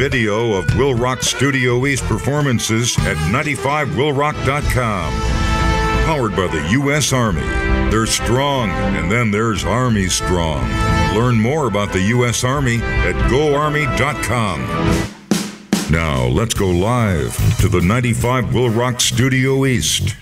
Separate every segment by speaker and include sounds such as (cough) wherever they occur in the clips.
Speaker 1: video of Will Rock Studio East performances at 95willrock.com. Powered by the U.S. Army. They're strong, and then there's Army Strong. Learn more about the U.S. Army at goarmy.com. Now, let's go live to the 95 Will Rock Studio East.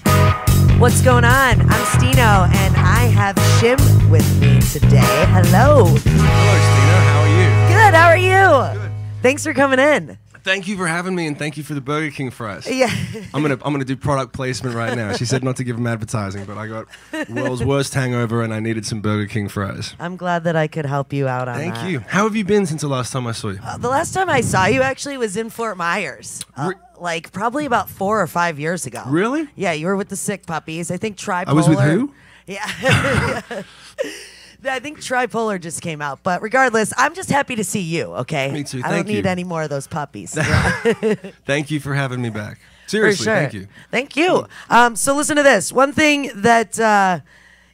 Speaker 2: What's going on? I'm Stino, and I have Shim with me today. Hello.
Speaker 3: Hello, Stino. How are you?
Speaker 2: Good. How are you?
Speaker 3: Good.
Speaker 2: Thanks for coming in.
Speaker 3: Thank you for having me, and thank you for the Burger King fries.
Speaker 2: Yeah.
Speaker 3: I'm gonna I'm gonna do product placement right now. She said not to give them advertising, but I got world's worst hangover, and I needed some Burger King fries.
Speaker 2: I'm glad that I could help you out on
Speaker 3: Thank
Speaker 2: that.
Speaker 3: Thank you. How have you been since the last time I saw you?
Speaker 2: Uh, the last time I saw you actually was in Fort Myers. Uh, like probably about four or five years ago.
Speaker 3: Really?
Speaker 2: Yeah, you were with the sick puppies. I think tripolar.
Speaker 3: I was with who?
Speaker 2: Yeah. (laughs) (laughs) (laughs) I think tripolar just came out, but regardless, I'm just happy to see you. Okay.
Speaker 3: Me too. Thank I
Speaker 2: don't need any more of those puppies. (laughs) (laughs)
Speaker 3: Thank you for having me back. Seriously,
Speaker 2: sure.
Speaker 3: thank you.
Speaker 2: Thank you. Um, so listen to this. One thing that uh,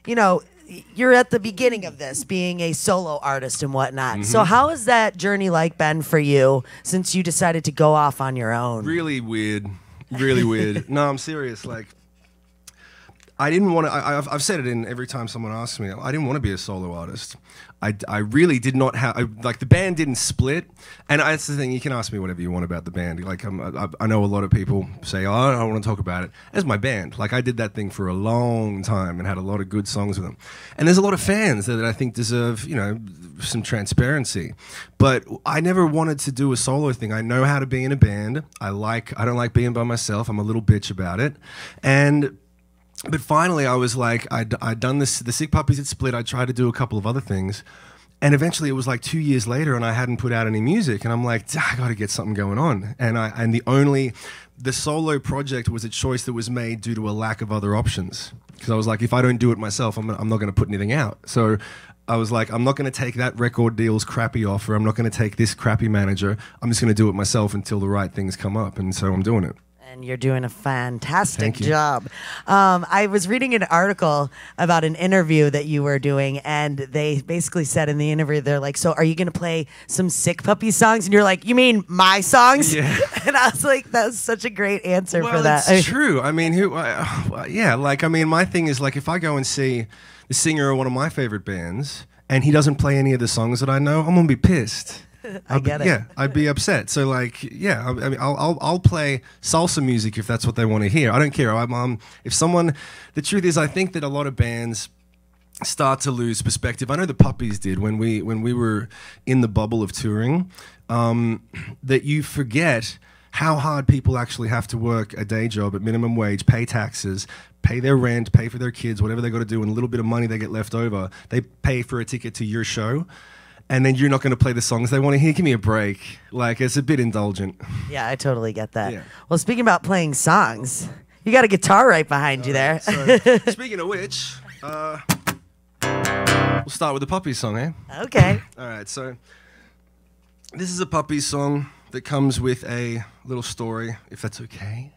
Speaker 2: you know, you're at the beginning of this, being a solo artist and whatnot.
Speaker 3: Mm-hmm.
Speaker 2: So how has that journey like been for you since you decided to go off on your own?
Speaker 3: Really weird. Really weird. (laughs) No, I'm serious. Like, I didn't want to. I've, I've said it in every time someone asks me. I didn't want to be a solo artist. I, I really did not have. I, like, the band didn't split. And I, that's the thing. You can ask me whatever you want about the band. Like, I, I know a lot of people say, "Oh, I don't want to talk about it." It's my band. Like, I did that thing for a long time and had a lot of good songs with them. And there's a lot of fans that I think deserve, you know, some transparency. But I never wanted to do a solo thing. I know how to be in a band. I like. I don't like being by myself. I'm a little bitch about it. And but finally, I was like, I'd, I'd done this. The Sick Puppies had split. I tried to do a couple of other things. And eventually, it was like two years later, and I hadn't put out any music. And I'm like, I got to get something going on. And I and the only the solo project was a choice that was made due to a lack of other options. Because I was like, if I don't do it myself, I'm, I'm not going to put anything out. So I was like, I'm not going to take that record deal's crappy offer. I'm not going to take this crappy manager. I'm just going to do it myself until the right things come up. And so I'm doing it.
Speaker 2: And you're doing a fantastic job. Um, I was reading an article about an interview that you were doing, and they basically said in the interview, they're like, "So, are you going to play some Sick Puppy songs?" And you're like, "You mean my songs?"
Speaker 3: Yeah. (laughs)
Speaker 2: and I was like, "That was such a great answer
Speaker 3: well,
Speaker 2: for that."
Speaker 3: It's true. I mean, who? Uh, (sighs) well, yeah, like I mean, my thing is like if I go and see the singer of one of my favorite bands and he doesn't play any of the songs that I know, I'm gonna be pissed. (laughs)
Speaker 2: I
Speaker 3: I'd be-
Speaker 2: get it.
Speaker 3: Yeah, I'd be upset. So like, yeah, I, I mean, I'll, I'll I'll play salsa music if that's what they want to hear. I don't care. I'm, um, if someone, the truth is, I think that a lot of bands start to lose perspective. I know the puppies did when we when we were in the bubble of touring. Um, that you forget how hard people actually have to work a day job at minimum wage, pay taxes, pay their rent, pay for their kids, whatever they got to do, and a little bit of money they get left over, they pay for a ticket to your show. And then you're not going to play the songs they want to hear. Give me a break. Like it's a bit indulgent.
Speaker 2: yeah, I totally get that.
Speaker 3: Yeah.
Speaker 2: Well, speaking about playing songs, you got a guitar right behind you there.
Speaker 3: So, (laughs) speaking of which, uh, we'll start with the puppy song, eh?
Speaker 2: okay. (clears throat)
Speaker 3: All right, so this is a puppy song that comes with a little story, if that's okay,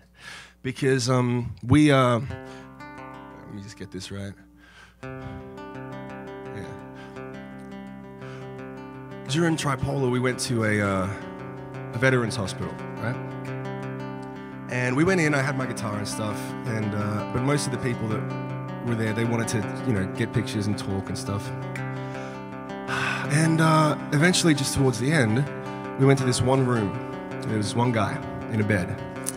Speaker 3: because um we uh let me just get this right. During Tripolar, we went to a uh, a veterans hospital, right? And we went in. I had my guitar and stuff, and uh, but most of the people that were there, they wanted to, you know, get pictures and talk and stuff. (sighs) And uh, eventually, just towards the end, we went to this one room. There was one guy in a bed,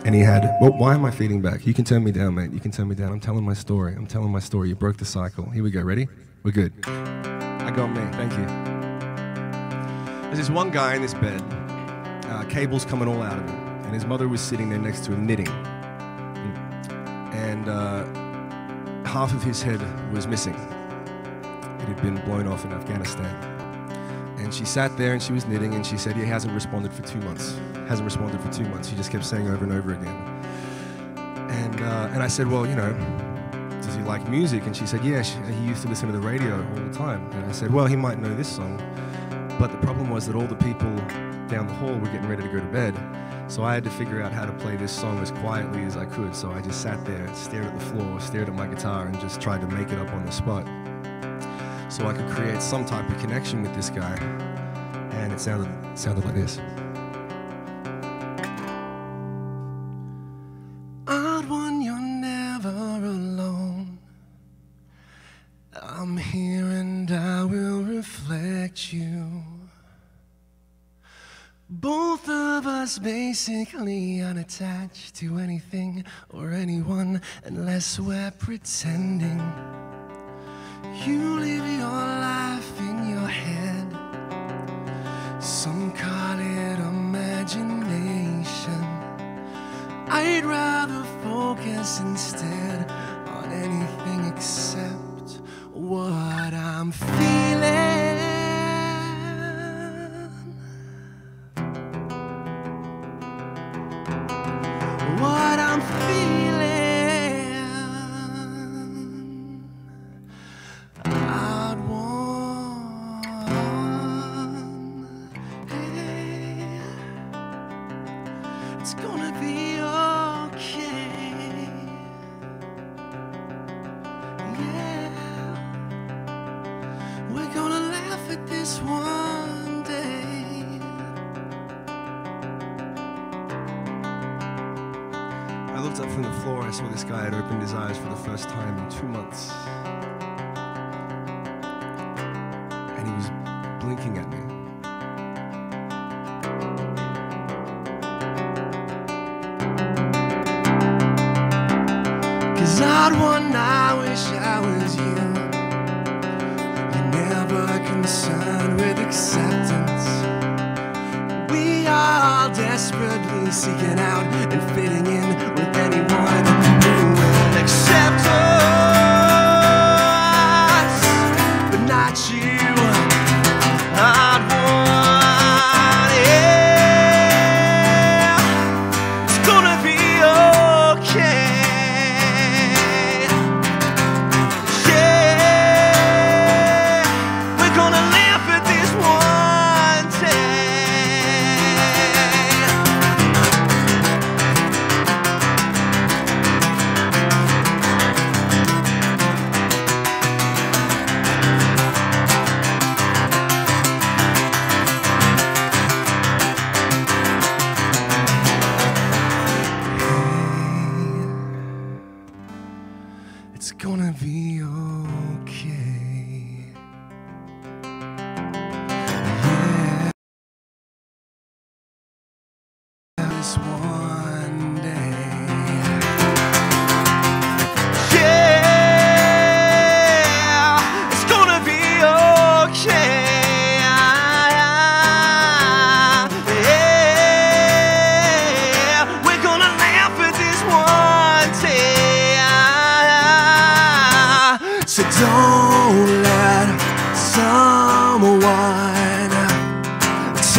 Speaker 3: and he had. Well, why am I feeding back? You can turn me down, mate. You can turn me down. I'm telling my story. I'm telling my story. You broke the cycle. Here we go. Ready? We're good. I got me. Thank you. There's this one guy in this bed. Uh, cables coming all out of him, and his mother was sitting there next to him knitting. And uh, half of his head was missing. It had been blown off in Afghanistan. And she sat there and she was knitting and she said he hasn't responded for two months. Hasn't responded for two months. He just kept saying over and over again. And uh, and I said, well, you know, does he like music? And she said, yeah, she, he used to listen to the radio all the time. And I said, well, he might know this song. But the problem was that all the people down the hall were getting ready to go to bed. So I had to figure out how to play this song as quietly as I could. So I just sat there, and stared at the floor, stared at my guitar, and just tried to make it up on the spot so I could create some type of connection with this guy. And it sounded sounded like this. Basically unattached to anything or anyone unless we're pretending. You live your life in your head. Some call it imagination. I'd rather focus instead on anything except what I'm feeling. I'd one, I wish I was you. You're never concerned with acceptance. We are all desperately seeking out and fitting in with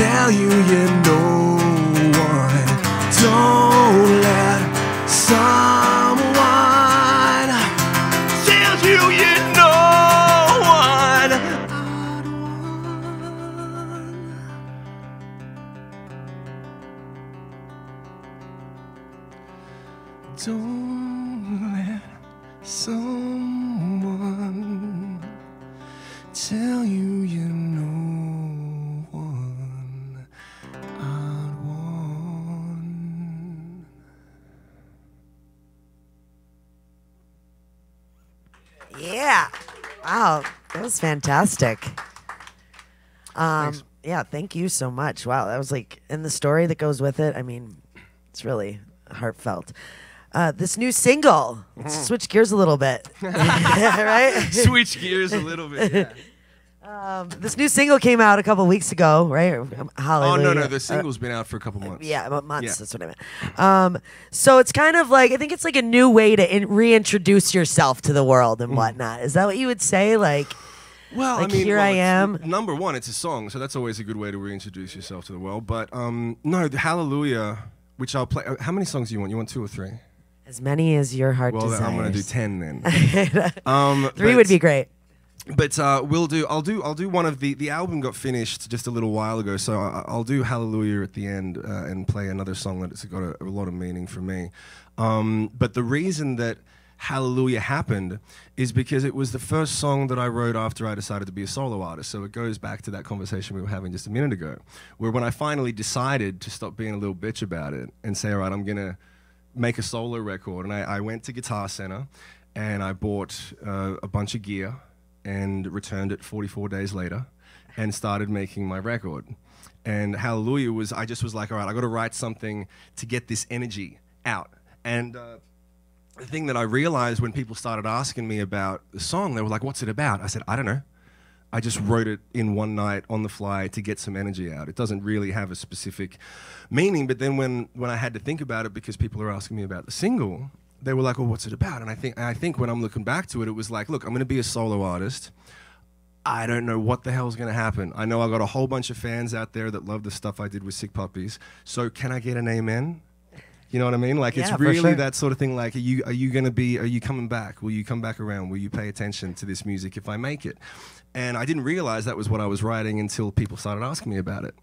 Speaker 3: tell you you're no one. Don't let someone
Speaker 2: was fantastic. Um,
Speaker 3: Thanks.
Speaker 2: yeah, thank you so much. Wow, that was like, and the story that goes with it. I mean, it's really heartfelt. Uh, this new single, let's switch gears a little bit, (laughs) (laughs) right?
Speaker 3: Switch gears a little bit. yeah.
Speaker 2: Um, this new single came out a couple weeks ago, right?
Speaker 3: Oh
Speaker 2: Hallelujah.
Speaker 3: no, no, the
Speaker 2: Uh,
Speaker 3: single's been out for a couple months.
Speaker 2: yeah, months.
Speaker 3: Yeah.
Speaker 2: That's what I meant. Um, so it's kind of like I think it's like a new way to in- reintroduce yourself to the world
Speaker 3: Mm.
Speaker 2: and whatnot. Is that what you would say? Like,
Speaker 3: Well,
Speaker 2: Like,
Speaker 3: I mean,
Speaker 2: here
Speaker 3: well,
Speaker 2: I am.
Speaker 3: Number one, it's a song, so that's always a good way to reintroduce yourself to the world. But um, no, the Hallelujah, which I'll play. uh, How many songs do you want? You want two or three?
Speaker 2: as many as your heart
Speaker 3: Well,
Speaker 2: desires.
Speaker 3: I'm gonna do ten then. (laughs) um,
Speaker 2: Three would be great.
Speaker 3: But uh, we'll do. I'll do. I'll do one of the. The album got finished just a little while ago, so I, I'll do Hallelujah at the end uh, and play another song that's got a, a lot of meaning for me. Um, but the reason that Hallelujah happened is because it was the first song that I wrote after I decided to be a solo artist. So it goes back to that conversation we were having just a minute ago, where when I finally decided to stop being a little bitch about it and say, all right, I'm gonna make a solo record. And I, I went to Guitar Center and I bought uh, a bunch of gear and returned it 44 days later and started making my record. And Hallelujah was, I just was like, all right, I got to write something to get this energy out. And uh, the thing that I realized when people started asking me about the song, they were like, what's it about? I said, I don't know. I just wrote it in one night on the fly to get some energy out. It doesn't really have a specific meaning. But then when, when I had to think about it, because people are asking me about the single, they were like, well, what's it about? And I think, I think when I'm looking back to it, it was like, look, I'm going to be a solo artist. I don't know what the hell's going to happen. I know I got a whole bunch of fans out there that love the stuff I did with Sick Puppies. So can I get an amen? You know what I mean? Like
Speaker 2: Yeah,
Speaker 3: it's really
Speaker 2: sure.
Speaker 3: that sort of thing. Like, are you are you going to be? Are you coming back? Will you come back around? Will you pay attention to this music if I make it? And I didn't realize that was what I was writing until people started asking me about it.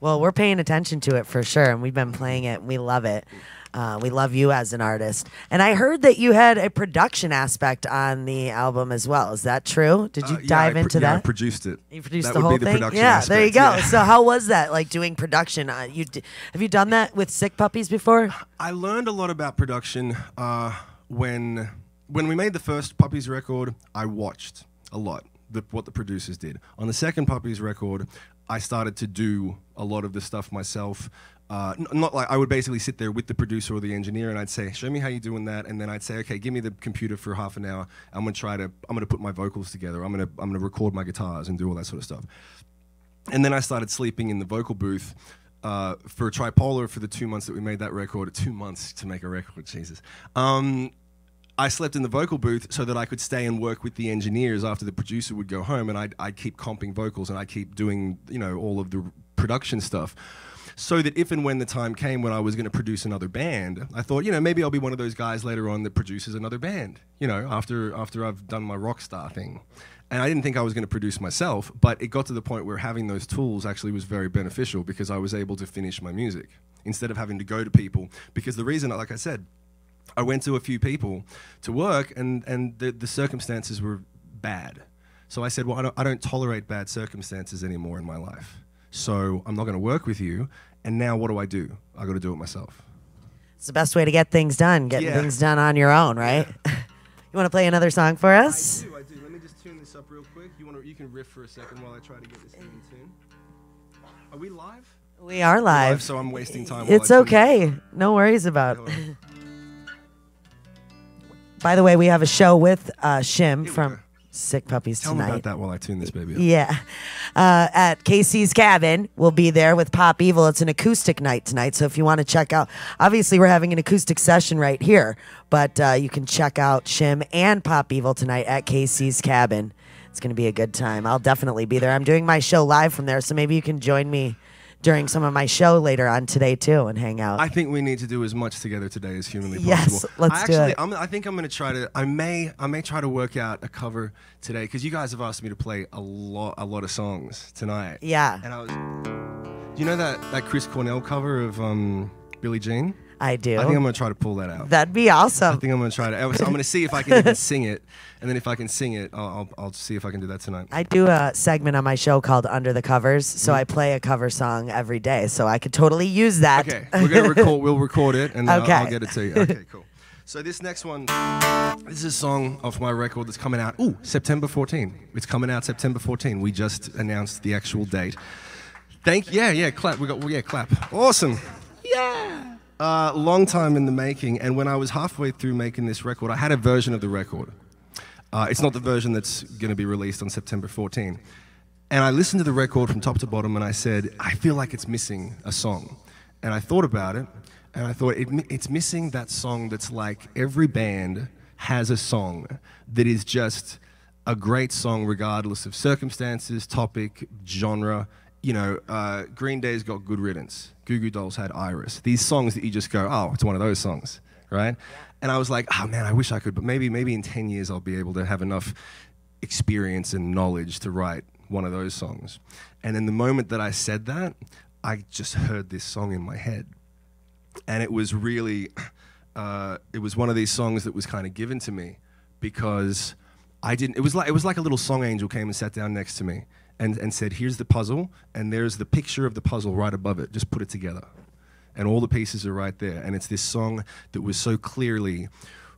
Speaker 2: Well, we're paying attention to it for sure, and we've been playing it. And we love it. Uh, we love you as an artist. And I heard that you had a production aspect on the album as well. Is that true? Did you
Speaker 3: Uh, yeah,
Speaker 2: dive
Speaker 3: I
Speaker 2: into
Speaker 3: yeah, I produced it.
Speaker 2: You produced
Speaker 3: that
Speaker 2: the whole
Speaker 3: the
Speaker 2: thing. yeah, there you go.
Speaker 3: yeah.
Speaker 2: So how was that? Like doing production? Uh, you d- have you done that with Sick Puppies before?
Speaker 3: I learned a lot about production uh, when when we made the first Puppies record. I watched a lot the, what the producers did. On the second Puppies record, I started to do a lot of the stuff myself. Uh, not like I would basically sit there with the producer or the engineer, and I'd say, "Show me how you're doing that," and then I'd say, "Okay, give me the computer for half an hour. I'm gonna try to. I'm gonna put my vocals together. I'm gonna. I'm gonna record my guitars and do all that sort of stuff." and then I started sleeping in the vocal booth uh, for a Tripolar for the two months that we made that record. Two months to make a record, Jesus. Um, I slept in the vocal booth so that I could stay and work with the engineers after the producer would go home, and I'd, I'd keep comping vocals and I'd keep doing, you know, all of the production stuff. So that if and when the time came when I was going to produce another band, I thought, you know, maybe I'll be one of those guys later on that produces another band. You know, after after I've done my rock star thing. And I didn't think I was going to produce myself, but it got to the point where having those tools actually was very beneficial because I was able to finish my music instead of having to go to people. Because the reason, like I said, I went to a few people to work, and, and the, the circumstances were bad. So I said, Well, I don't, I don't tolerate bad circumstances anymore in my life. So I'm not going to work with you. And now what do I do? I got to do it myself.
Speaker 2: It's the best way to get things done. Getting
Speaker 3: Yeah.
Speaker 2: things done on your own, right? (laughs) you want to play another song for us?
Speaker 3: I do, I do. Let me just tune this up real quick. You want to? You can riff for a second while I try to get this thing in tune. Are we live?
Speaker 2: We are live.
Speaker 3: so I'm wasting time.
Speaker 2: It's okay. No worries about.
Speaker 3: this. (laughs)
Speaker 2: By the way, we have a show with uh, Shim from. Sick Puppies
Speaker 3: Tell me
Speaker 2: tonight.
Speaker 3: about that while I tune this baby. up.
Speaker 2: Yeah. Uh, at Casey's Cabin. We'll be there with Pop Evil. It's an acoustic night tonight. So if you want to check out, obviously, we're having an acoustic session right here, but uh, you can check out Shim and Pop Evil tonight at Casey's Cabin. It's going to be a good time. I'll definitely be there. I'm doing my show live from there, so maybe you can join me during some of my show later on today, too, and hang out.
Speaker 3: I think we need to do as much together today as humanly
Speaker 2: Yes,
Speaker 3: possible.
Speaker 2: let's
Speaker 3: I
Speaker 2: do
Speaker 3: actually,
Speaker 2: it.
Speaker 3: I'm, I think I'm going to try to. I may. I may try to work out a cover today because you guys have asked me to play a lot, a lot of songs tonight.
Speaker 2: Yeah.
Speaker 3: And I was. Do you know that that Chris Cornell cover of um, Billie Jean?
Speaker 2: I do.
Speaker 3: I think I'm going to try to pull that out.
Speaker 2: That'd be awesome.
Speaker 3: I think I'm going to try to. I'm going to see if I can even sing it, and then if I can sing it, I'll, I'll, I'll see if I can do that tonight.
Speaker 2: I do a segment on my show called Under the Covers, so
Speaker 3: Mm-hmm.
Speaker 2: I play a cover song every day. So I could totally use that.
Speaker 3: Okay, we're gonna record. We'll record it, and then I'll- I'll get it to you. Okay, (laughs) cool. So this next one, this is a song off my record that's coming out. Ooh, September 14. It's coming out September 14. We just announced the actual date. Thank. Yeah, yeah. Clap. We got. Yeah, clap. Awesome. Yeah. Uh, long time in the making, and when I was halfway through making this record, I had a version of the record. Uh, it's not the version that's going to be released on September 14. And I listened to the record from top to bottom and I said, I feel like it's missing a song. And I thought about it and I thought, it, it's missing that song that's like every band has a song that is just a great song regardless of circumstances, topic, genre. You know, uh, Green Day's got Good Riddance. Goo Goo Dolls had Iris. These songs that you just go, oh, it's one of those songs, right? And I was like, oh man, I wish I could, but maybe maybe in 10 years I'll be able to have enough experience and knowledge to write one of those songs. And in the moment that I said that, I just heard this song in my head. And it was really, uh, it was one of these songs that was kind of given to me because I didn't, it was like, it was like a little song angel came and sat down next to me and, and said, here's the puzzle, and there's the picture of the puzzle right above it. Just put it together and all the pieces are right there. And it's this song that was so clearly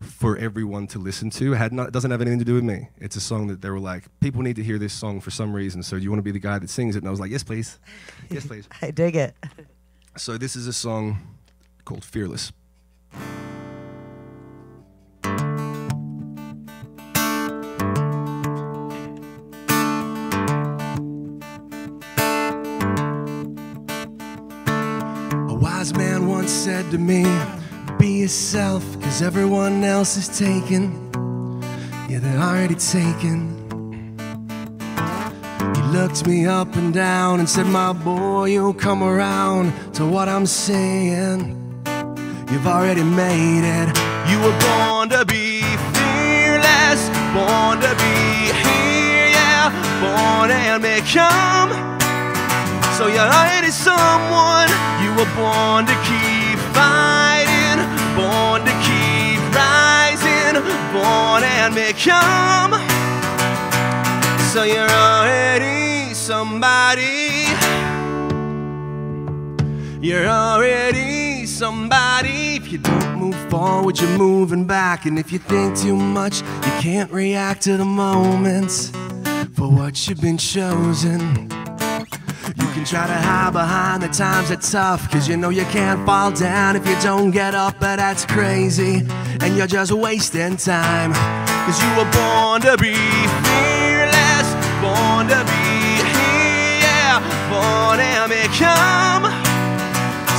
Speaker 3: for everyone to listen to. Had not, it doesn't have anything to do with me. It's a song that they were like, people need to hear this song for some reason. So do you want to be the guy that sings it? And I was like, yes, please. Yes, please. (laughs)
Speaker 2: I dig it.
Speaker 3: So this is a song called Fearless. Said to me, Be yourself, cause everyone else is taken. Yeah, they're already taken. He looked me up and down and said, My boy, you'll come around to what I'm saying. You've already made it. You were born to be fearless, born to be here, yeah, born and become. So you're already someone. You were born to keep fighting, born to keep rising, born and become. So you're already somebody. You're already somebody. If you don't move forward, you're moving back. And if you think too much, you can't react to the moments for what you've been chosen. Can try to hide behind the times that tough, cause you know you can't fall down if you don't get up, but that's crazy. And you're just wasting time, cause you were born to be fearless, born to be here, yeah, born and become.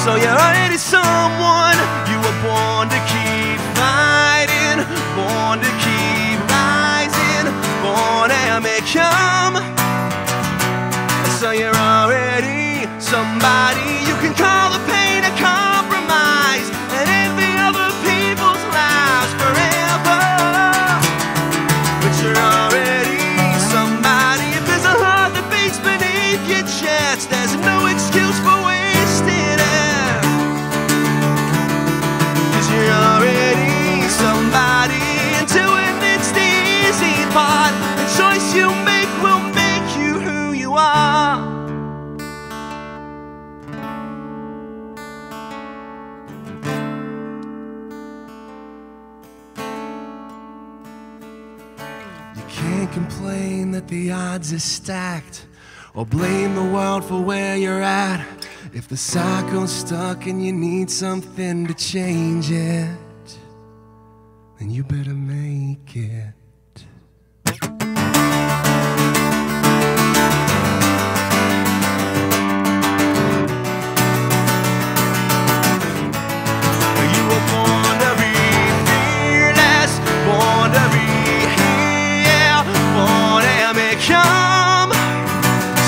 Speaker 3: So you're already someone, you were born to keep fighting, born to keep rising, born and become. So you're already somebody you can call the pain a compromise and envy other people's lives forever. But you're already somebody. If there's a heart that beats beneath your chest, there's no excuse for wasting it. Cause you're already somebody. And doing it's the easy part. The choice you make complain that the odds are stacked or blame the world for where you're at. If the cycle's stuck and you need something to change it, then you better make it.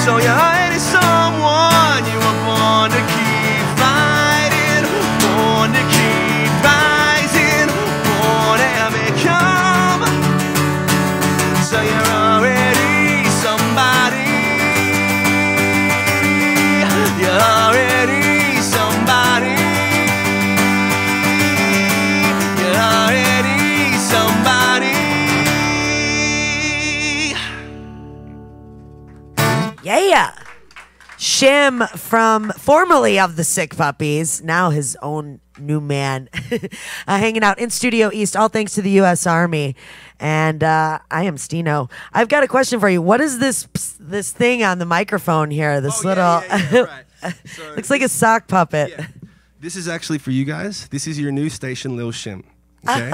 Speaker 3: So you're
Speaker 2: Shim from formerly of the Sick Puppies, now his own new man, (laughs) uh, hanging out in Studio East, all thanks to the U.S. Army. And uh, I am Stino. I've got a question for you. What is this this thing on the microphone here? This
Speaker 3: Oh,
Speaker 2: little
Speaker 3: yeah, yeah, yeah, right. (laughs) So
Speaker 2: looks like a sock puppet.
Speaker 3: This is actually for you guys. This is your new station, Lil Shim. (laughs) Okay.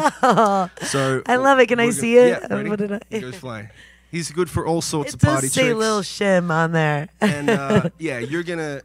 Speaker 3: so
Speaker 2: I love it. Can I see it?
Speaker 3: Yeah, ready?
Speaker 2: Did
Speaker 3: It goes flying. He's good for all sorts
Speaker 2: It
Speaker 3: of party
Speaker 2: does say
Speaker 3: tricks.
Speaker 2: Lil Shim on there.
Speaker 3: and uh, (laughs) yeah, you're gonna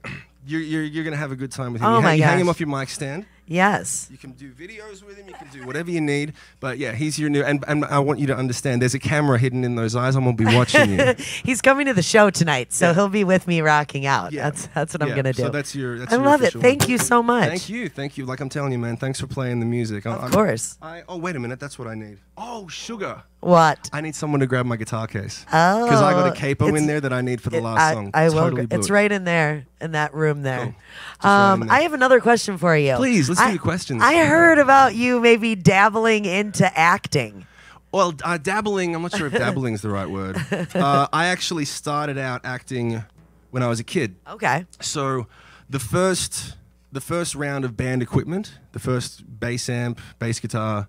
Speaker 3: you're, you're you're gonna have a good time with him.
Speaker 2: Oh
Speaker 3: you,
Speaker 2: my
Speaker 3: you hang him off your mic stand.
Speaker 2: yes.
Speaker 3: You can do videos with him. You can do whatever you need. But yeah, he's your new. And, and I want you to understand, there's a camera hidden in those eyes. I'm gonna be watching you. (laughs)
Speaker 2: He's coming to the show tonight, so
Speaker 3: Yeah.
Speaker 2: he'll be with me rocking out.
Speaker 3: Yeah.
Speaker 2: That's that's what I'm gonna do.
Speaker 3: So that's your. That's
Speaker 2: I
Speaker 3: your
Speaker 2: love it. Thank
Speaker 3: one.
Speaker 2: you so much.
Speaker 3: Thank you, thank you. Like I'm telling you, man. Thanks for playing the music.
Speaker 2: Of course.
Speaker 3: I, oh wait a minute, that's what I need. Oh sugar.
Speaker 2: What?
Speaker 3: I need someone to grab my guitar case. Because I got
Speaker 2: Oh,
Speaker 3: a capo in there that I need for the
Speaker 2: It-
Speaker 3: last
Speaker 2: I,
Speaker 3: song.
Speaker 2: I
Speaker 3: It's
Speaker 2: will.
Speaker 3: totally
Speaker 2: it's right in there in that room there.
Speaker 3: Cool.
Speaker 2: Um,
Speaker 3: there.
Speaker 2: I have another question for you.
Speaker 3: Please, let's do
Speaker 2: I-
Speaker 3: the questions.
Speaker 2: I heard about you maybe dabbling into acting.
Speaker 3: Well, uh, dabbling, I'm not sure if (laughs) dabbling is the right word. Uh, I actually started out acting when I was a kid.
Speaker 2: Okay.
Speaker 3: So the first the first round of band equipment, the first bass amp, bass guitar,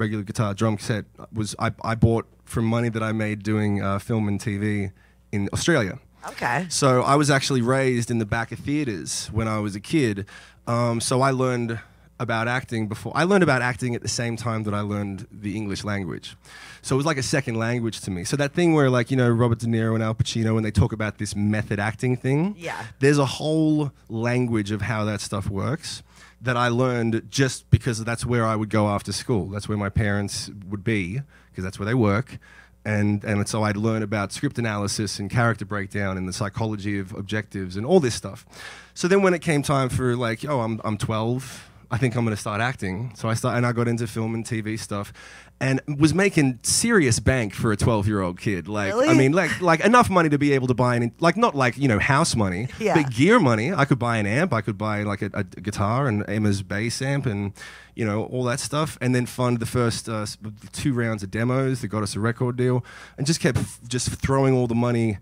Speaker 3: regular guitar drum set was I, I bought from money that I made doing uh, film and TV in Australia.
Speaker 2: Okay.
Speaker 3: So I was actually raised in the back of theaters when I was a kid. Um, so I learned about acting before. I learned about acting at the same time that I learned the English language. So it was like a second language to me. So that thing where, like, you know, Robert De Niro and Al Pacino, when they talk about this method acting thing,
Speaker 2: Yeah.
Speaker 3: there's a whole language of how that stuff works that I learned just because that's where I would go after school. That's where my parents would be because that's where they work. And, and so I'd learn about script analysis and character breakdown and the psychology of objectives and all this stuff. So then when it came time for like, oh, I'm, I'm 12, I think I'm going to start acting. So I started, and I got into film and TV stuff, and was making serious bank for a 12 year old kid. Like, I mean, like, like enough money to be able to buy an, like, not like you know house money,
Speaker 2: Yeah.
Speaker 3: but gear money. I could buy an amp, I could buy like a, a guitar and Emma's bass amp, and you know all that stuff, and then fund the first uh, two rounds of demos that got us a record deal, and just kept f- just throwing all the money.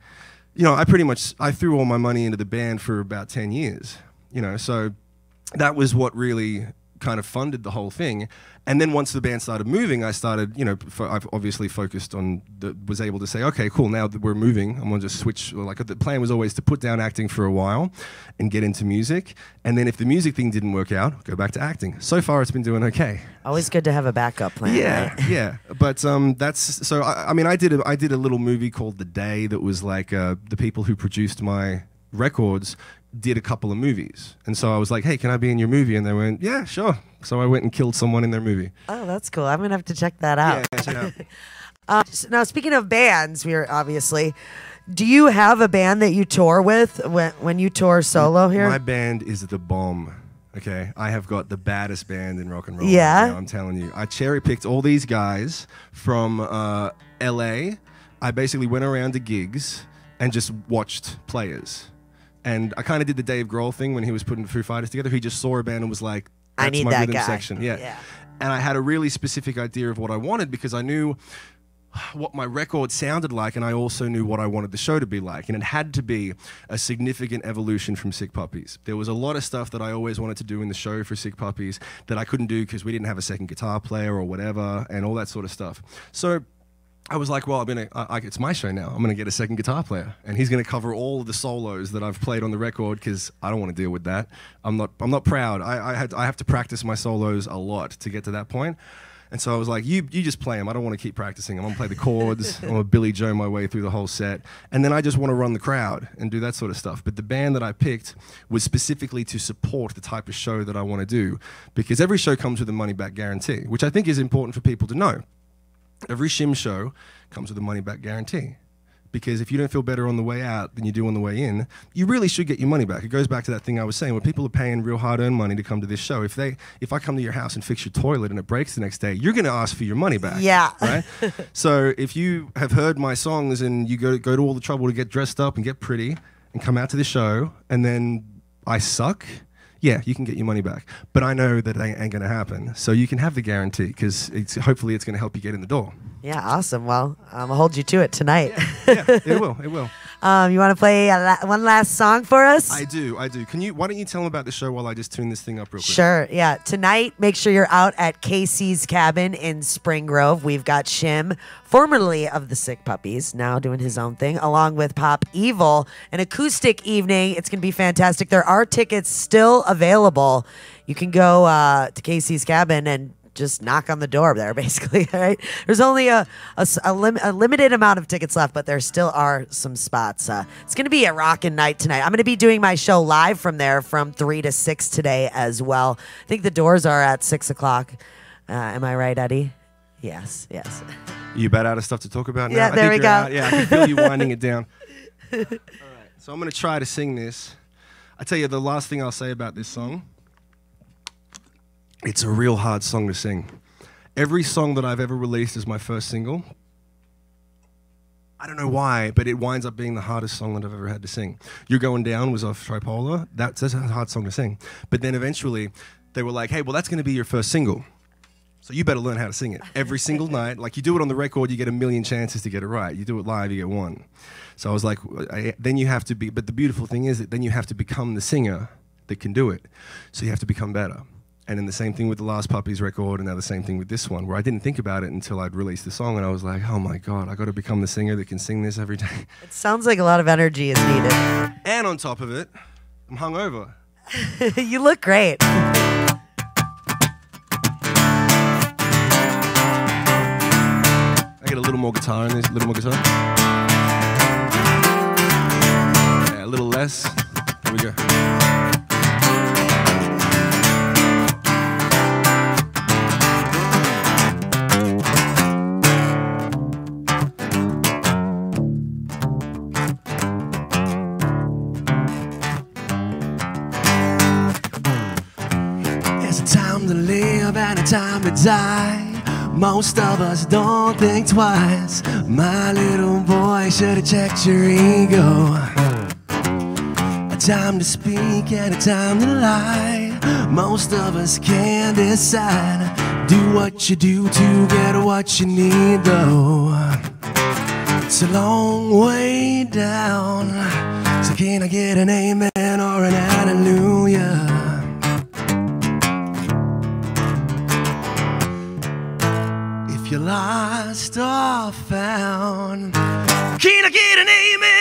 Speaker 3: You know, I pretty much I threw all my money into the band for about 10 years. You know, so that was what really kind of funded the whole thing. And then once the band started moving, I started, you know, fo- I've obviously focused on, the, was able to say, okay, cool, now that we're moving, I'm gonna just switch. Like the plan was always to put down acting for a while and get into music. And then if the music thing didn't work out, go back to acting. So far, it's been doing okay.
Speaker 2: Always good to have a backup plan.
Speaker 3: Yeah,
Speaker 2: right? (laughs)
Speaker 3: yeah. But um, that's so. I, I mean, I did a, I did a little movie called The Day that was like uh, the people who produced my records did a couple of movies, and so I was like, "Hey, can I be in your movie?" And they went, "Yeah, sure." So I went and killed someone in their movie.
Speaker 2: Oh, that's cool. I'm gonna have to check that out.
Speaker 3: Yeah, check out. (laughs)
Speaker 2: Uh, s- now, speaking of bands, we are obviously. Do you have a band that you tour with when when you tour solo here?
Speaker 3: My band is the bomb. Okay, I have got the baddest band in rock and roll.
Speaker 2: Yeah?
Speaker 3: right now, I'm telling you. I cherry picked all these guys from uh, L.A. I basically went around to gigs and just watched players. And I kind of did the Dave Grohl thing when he was putting Foo Fighters together. He just saw a band and was like,
Speaker 2: I
Speaker 3: "That's
Speaker 2: need
Speaker 3: my
Speaker 2: that
Speaker 3: rhythm
Speaker 2: guy."
Speaker 3: section." Yeah.
Speaker 2: Yeah.
Speaker 3: And I had a really specific idea of what I wanted because I knew what my record sounded like, and I also knew what I wanted the show to be like. And it had to be a significant evolution from Sick Puppies. There was a lot of stuff that I always wanted to do in the show for Sick Puppies that I couldn't do because we didn't have a second guitar player or whatever, and all that sort of stuff. So I was like, well, I'm gonna, I, I, it's my show now. I'm gonna get a second guitar player, and he's gonna cover all of the solos that I've played on the record because I don't want to deal with that. I'm not, I'm not proud. I, I had, I have to practice my solos a lot to get to that point. And so I was like, you, you just play them. I don't want to keep practicing. I'm gonna play the chords. (laughs) I'm gonna Billie Joe my way through the whole set, and then I just want to run the crowd and do that sort of stuff. But the band that I picked was specifically to support the type of show that I want to do, because every show comes with a money back guarantee, which I think is important for people to know every shim show comes with a money back guarantee. Because if you don't feel better on the way out than you do on the way in you really should get your money back. It goes back to that thing i was saying when people are paying real hard earned money to come to this show if they if i come to your house and fix your toilet and it breaks the next day you're going to ask for your money back
Speaker 2: Yeah.
Speaker 3: right? (laughs) So if you have heard my songs and you go go to all the trouble to get dressed up and get pretty and come out to the show and then i suck yeah, you can get your money back, but I know that ain't, ain't going to happen. So you can have the guarantee because it's hopefully it's going to help you get in the door.
Speaker 2: yeah, awesome. Well, um, I'll hold you to it tonight.
Speaker 3: yeah, it will. It will. (laughs)
Speaker 2: um, you want to play a la- one last song for us?
Speaker 3: I do. I do. Can you? Why don't you tell them about the show while I just tune this thing up real quick?
Speaker 2: Sure. Yeah. Tonight, make sure you're out at Casey's Cabin in Spring Grove. We've got Shim, formerly of the Sick Puppies, now doing his own thing, along with Pop Evil. An acoustic evening. It's going to be fantastic. There are tickets still available. You can go uh, to Casey's Cabin and just knock on the door there, (laughs) basically. All right. There's only a, a, a lim- a limited amount of tickets left, but there still are some spots. Uh, it's going to be a rockin' night tonight. I'm going to be doing my show live from there from 3 to 6 today as well. I think the doors are at 6 o'clock. Uh, am I right, Eddie? Yes, yes.
Speaker 3: You about out of stuff to talk about now?
Speaker 2: Yeah,
Speaker 3: I
Speaker 2: there
Speaker 3: think
Speaker 2: we go.
Speaker 3: out. Yeah, I can feel you (laughs) winding it down. All right, so I'm going to try to sing this. I tell you, the last thing I'll say about this song, it's a real hard song to sing. Every song that I've ever released as my first single, I don't know why, but it winds up being the hardest song that I've ever had to sing. You're Going Down was off Tripolar. That's, that's a hard song to sing. But then eventually, they were like, hey, well, that's going to be your first single. So you better learn how to sing it every single night. Like you do it on the record, you get a million chances to get it right. You do it live, you get one. So I was like, I, then you have to be. But the beautiful thing is that then you have to become the singer that can do it. So you have to become better. And then the same thing with the last Puppies record, and now the same thing with this one, where I didn't think about it until I'd released the song, and I was like, oh my god, I got to become the singer that can sing this every day. (laughs)
Speaker 2: It sounds like a lot of energy is needed.
Speaker 3: And on top of it, I'm hungover. (laughs)
Speaker 2: you look great.
Speaker 3: I get a little more guitar in this, a little more guitar. Yeah, a little less. Here we go. Die. Most of us don't think twice. My little boy should have checked your ego. A time to speak and a time to lie. Most of us can't decide. Do what you do to get what you need, though. It's a long way down. So, can I get an amen or an hallelujah? Lost or found, can I get an amen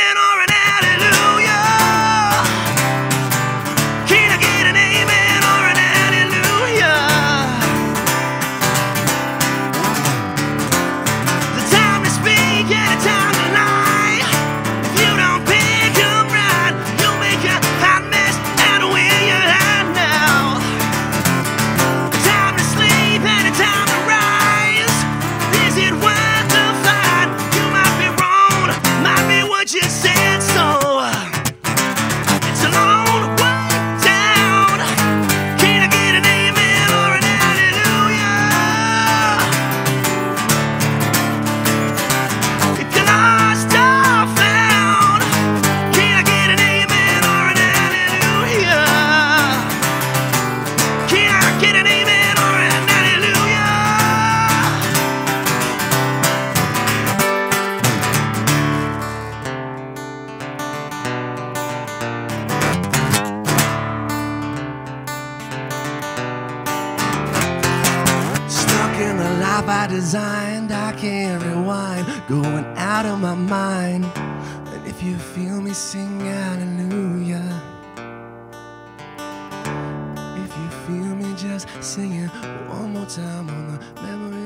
Speaker 3: Designed, I can't rewind, going out of my mind. And if you feel me sing hallelujah. If you feel me just sing it one more time on the memory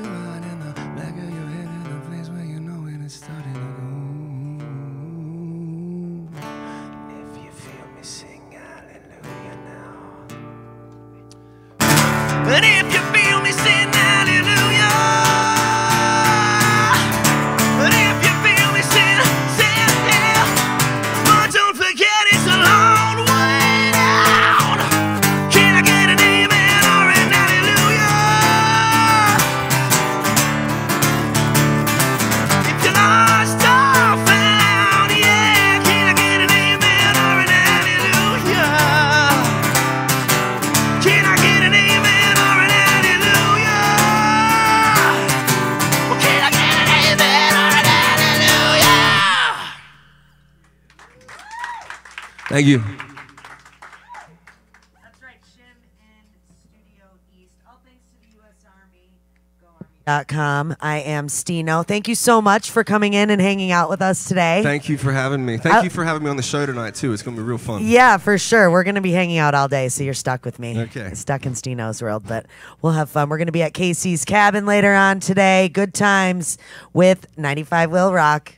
Speaker 2: U.S. Army. GoArmy.com. I am Stino. Thank you so much for coming in and hanging out with us today.
Speaker 3: Thank you for having me. Thank
Speaker 2: I-
Speaker 3: you for having me on the show tonight too. It's gonna be real fun.
Speaker 2: yeah, for sure. We're going to be hanging out all day, so you're stuck with me.
Speaker 3: Okay.
Speaker 2: Stuck in Stino's world, but we'll have fun. We're going to be at Casey's Cabin later on today. Good times with 95 Will Rock.